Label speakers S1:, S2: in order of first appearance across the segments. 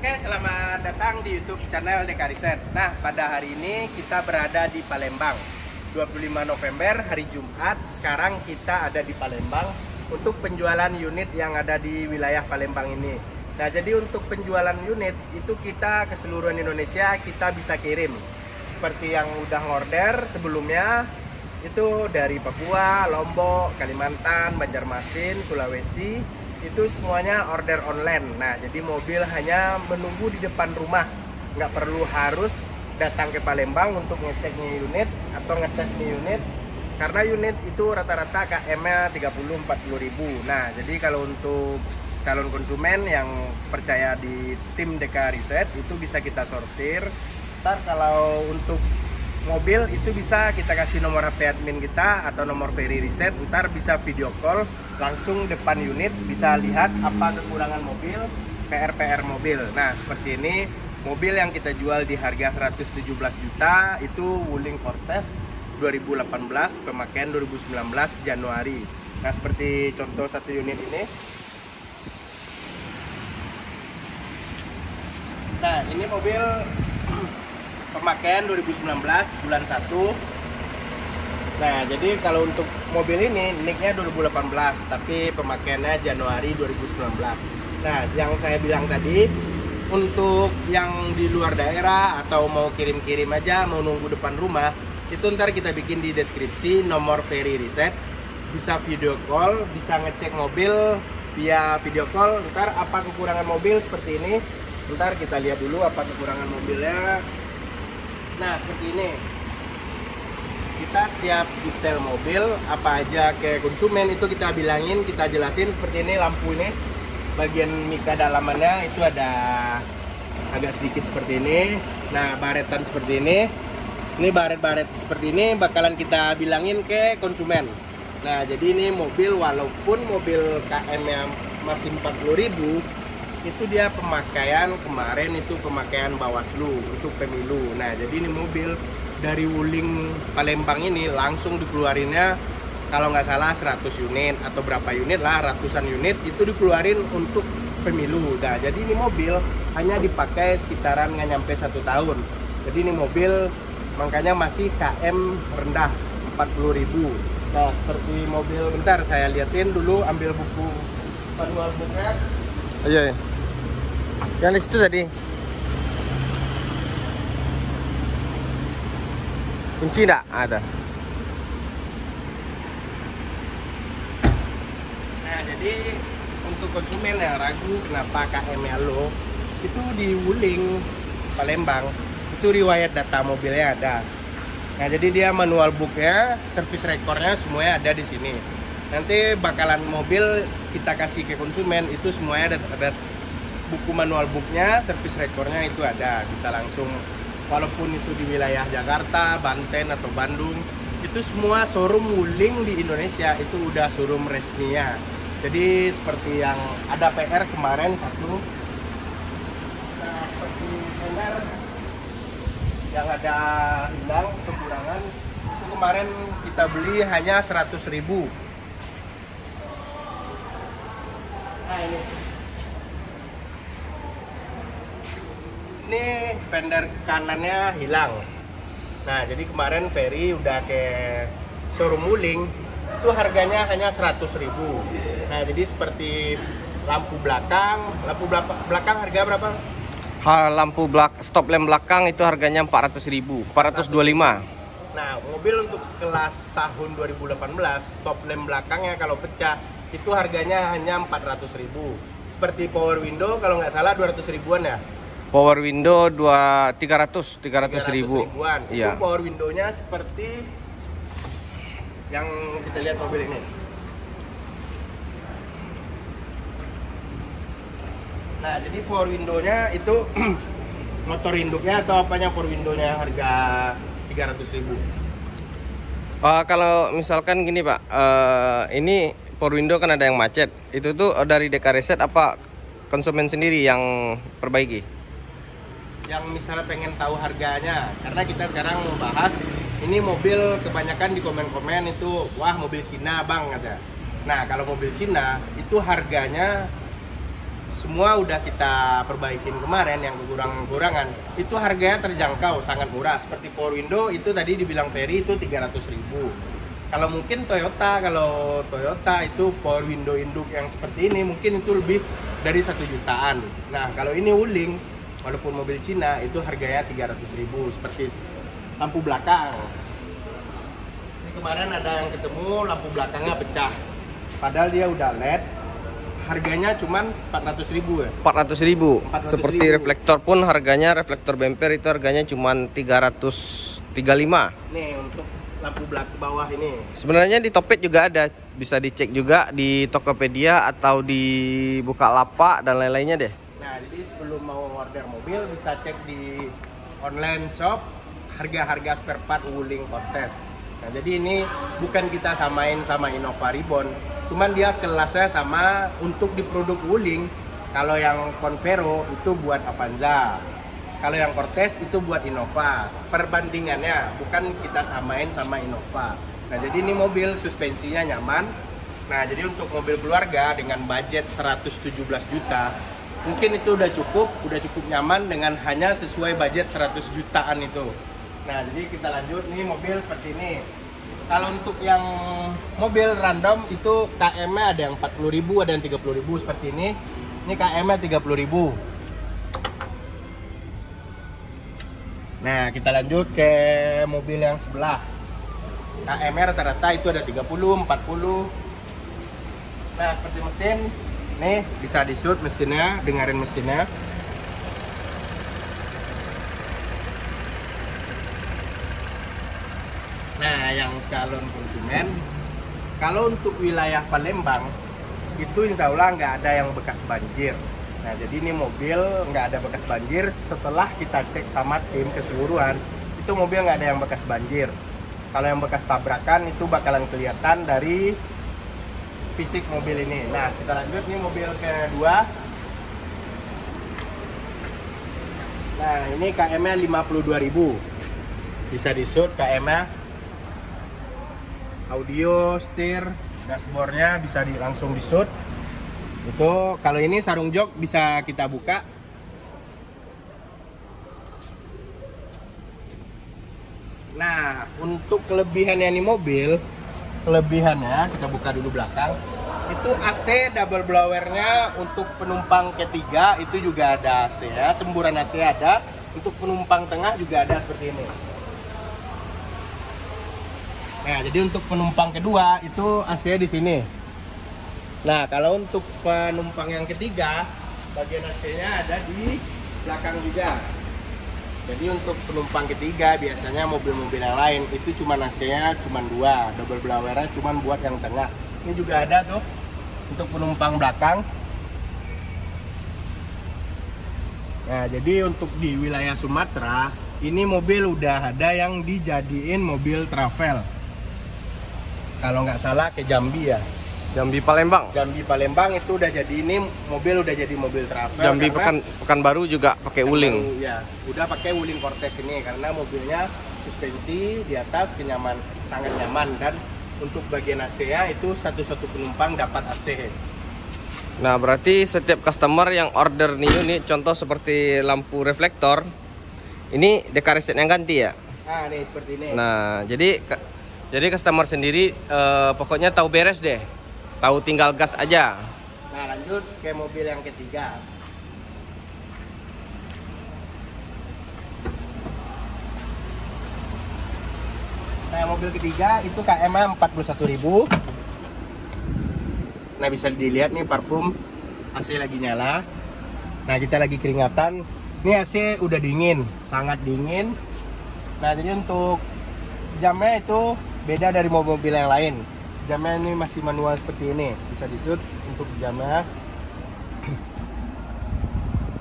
S1: Oke, selamat datang di YouTube channel Deka Riset. Nah, pada hari ini kita berada di Palembang. 25 November, hari Jumat. Sekarang kita ada di Palembang untuk penjualan unit yang ada di wilayah Palembang ini. Nah, jadi untuk penjualan unit itu kita ke seluruh Indonesia kita bisa kirim. Seperti yang udah ngorder sebelumnya itu dari Papua, Lombok, Kalimantan, Banjarmasin, Sulawesi itu semuanya order online. Nah, jadi mobil hanya menunggu di depan rumah, nggak perlu harus datang ke Palembang untuk ngecek nih unit atau ngecek nih unit karena unit itu rata-rata KM-nya 30-40 ribu. Nah, jadi kalau untuk calon konsumen yang percaya di tim DK Reset itu bisa kita sortir. Ntar kalau untuk mobil itu bisa kita kasih nomor HP admin kita atau nomor Ferry Reset ntar bisa video call langsung depan unit bisa lihat apa kekurangan mobil PR-PR mobil. Nah seperti ini mobil yang kita jual di harga 117 juta itu Wuling Cortez 2018 pemakaian 2019 Januari. Nah seperti contoh satu unit ini. Nah ini mobil pemakaian 2019 bulan 1 Nah, jadi kalau untuk mobil ini nicknya 2018, tapi pemakaiannya Januari 2019. Nah, yang saya bilang tadi, untuk yang di luar daerah atau mau kirim-kirim aja, mau nunggu depan rumah, itu ntar kita bikin di deskripsi nomor Ferry Reset. Bisa video call, bisa ngecek mobil via video call. Ntar apa kekurangan mobil seperti ini, ntar kita lihat dulu apa kekurangan mobilnya nah seperti ini. Kita setiap detail mobil apa aja ke konsumen itu kita bilangin kita jelasin. Seperti ini lampu ini bagian mika dalamannya itu ada agak sedikit seperti ini. Nah baretan seperti ini. Ini baret-baret seperti ini bakalan kita bilangin ke konsumen. Nah jadi ini mobil walaupun mobil KM nya masih 40.000 itu dia pemakaian kemarin itu pemakaian Bawaslu untuk pemilu. Nah, jadi ini mobil dari Wuling Palembang ini langsung dikeluarinnya kalau nggak salah 100 unit atau berapa unit lah ratusan unit itu dikeluarin untuk pemilu. Nah, jadi ini mobil hanya dipakai sekitaran nggak nyampe satu tahun. Jadi ini mobil makanya masih KM rendah 40.000. Nah, seperti mobil bentar saya liatin dulu ambil buku manual booknya.
S2: Iya. iya. Yang di situ tadi. Kunci enggak? Ada.
S1: Nah, jadi untuk konsumen yang ragu kenapa KM lo itu di Wuling Palembang itu riwayat data mobilnya ada. Nah, jadi dia manual booknya, service rekornya semuanya ada di sini. Nanti bakalan mobil kita kasih ke konsumen itu semuanya ada, ada buku manual booknya, service rekornya itu ada, bisa langsung walaupun itu di wilayah Jakarta, Banten atau Bandung, itu semua showroom Wuling di Indonesia itu udah showroom resminya. Jadi seperti yang ada PR kemarin satu, nah, seperti PR yang ada hilang kekurangan itu kemarin kita beli hanya 100.000 ribu. Nah ini ini fender kanannya hilang. Nah jadi kemarin Ferry udah ke showroom Wuling itu harganya hanya 100.000 nah jadi seperti lampu belakang lampu belakang harga berapa?
S2: Ha, lampu belak stop lamp belakang itu harganya 400.000 425
S1: nah mobil untuk sekelas tahun 2018 top lamp belakangnya kalau pecah itu harganya hanya 400.000 seperti power window kalau nggak salah 200 ribuan ya
S2: Power window dua tiga ratus tiga ratus ribu.
S1: Ribuan. Iya. Itu power windownya seperti yang kita lihat mobil ini. Nah, jadi power windownya itu motor induknya atau apanya power windownya harga tiga ratus ribu.
S2: Uh, kalau misalkan gini pak, uh, ini power window kan ada yang macet, itu tuh dari Deka Reset apa konsumen sendiri yang perbaiki?
S1: Yang misalnya pengen tahu harganya. Karena kita sekarang mau bahas ini mobil kebanyakan di komen-komen itu wah mobil Cina bang ada nah kalau mobil Cina itu harganya semua udah kita perbaikin kemarin yang kekurangan-kekurangan itu harganya terjangkau sangat murah. Seperti power window itu tadi dibilang Ferry itu 300.000 kalau mungkin Toyota kalau Toyota itu power window induk yang seperti ini mungkin itu lebih dari satu jutaan. Nah kalau ini Wuling walaupun mobil Cina itu harganya 300.000 seperti lampu belakang. Ini kemarin ada yang ketemu lampu belakangnya pecah. Padahal dia udah LED harganya cuman 400 ribu ya.
S2: 400 ribu.
S1: 400.000.
S2: seperti reflektor pun harganya reflektor bumper itu harganya cuma 335
S1: nih untuk lampu belakang bawah ini.
S2: Sebenarnya di Topet juga ada bisa dicek juga di Tokopedia atau di Bukalapak dan lain-lainnya deh
S1: nah jadi sebelum mau order mobil bisa cek di online shop harga-harga spare part Wuling Cortez. Nah jadi ini bukan kita samain sama Innova Ribbon cuman dia kelasnya sama untuk di produk Wuling. Kalau yang Convero itu buat Avanza. Kalau yang Cortez itu buat Innova. Perbandingannya bukan kita samain sama Innova. Nah jadi ini mobil suspensinya nyaman. Nah jadi untuk mobil keluarga dengan budget 117 juta mungkin itu udah cukup udah cukup nyaman dengan hanya sesuai budget 100 jutaan itu nah jadi kita lanjut nih mobil seperti ini kalau untuk yang mobil random itu KM-nya ada yang 40.000 ada yang 30.000 seperti ini ini KM-nya 30.000 Nah, kita lanjut ke mobil yang sebelah. KMR rata-rata itu ada 30, 40. Nah, seperti mesin, nih bisa di shoot mesinnya, dengerin mesinnya. Nah, yang calon konsumen, kalau untuk wilayah Palembang, itu insya Allah nggak ada yang bekas banjir. Nah, jadi ini mobil nggak ada bekas banjir. Setelah kita cek sama tim keseluruhan, itu mobil nggak ada yang bekas banjir. Kalau yang bekas tabrakan itu bakalan kelihatan dari fisik mobil ini. Nah, kita lanjut nih mobil kedua. Nah, ini KM-nya 52.000. Bisa di-shoot KM-nya. Audio, setir, dashboardnya bisa di, langsung di-shoot itu kalau ini sarung jok bisa kita buka nah untuk kelebihannya ini mobil kelebihannya kita buka dulu belakang itu AC double blowernya untuk penumpang ketiga itu juga ada AC ya. Semburan AC ada. Untuk penumpang tengah juga ada seperti ini. Nah jadi untuk penumpang kedua itu AC di sini. Nah, kalau untuk penumpang yang ketiga, bagian AC-nya ada di belakang juga. Jadi untuk penumpang ketiga biasanya mobil-mobil yang lain itu cuma AC-nya cuma dua, double blowernya cuma buat yang tengah. Ini juga ada tuh untuk penumpang belakang. Nah, jadi untuk di wilayah Sumatera ini mobil udah ada yang dijadiin mobil travel. Kalau nggak salah ke Jambi ya.
S2: Jambi Palembang
S1: Jambi Palembang itu udah jadi ini mobil udah jadi mobil travel
S2: Jambi Pekan Pekanbaru juga pakai
S1: yang
S2: uling
S1: baru, ya udah pakai Wuling Cortez ini karena mobilnya suspensi di atas kenyaman sangat nyaman dan untuk bagian AC nya itu satu-satu penumpang dapat AC
S2: Nah berarti setiap customer yang order Nio nih contoh seperti lampu reflektor Ini deca yang ganti ya?
S1: Nah nih seperti ini.
S2: Nah jadi jadi customer sendiri eh, pokoknya tahu beres deh. Tahu tinggal gas aja.
S1: Nah lanjut ke mobil yang ketiga Mobil ketiga itu KM 41.000. Nah, bisa dilihat nih parfum AC lagi nyala. Nah, kita lagi keringatan. Ini AC udah dingin, sangat dingin. Nah, jadi untuk jamnya itu beda dari mobil-mobil yang lain. Jamnya ini masih manual seperti ini, bisa disut untuk jamnya.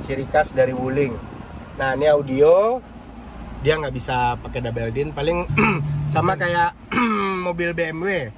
S1: Ciri khas dari Wuling. Nah, ini audio dia nggak bisa pakai double din. Paling sama kayak mobil BMW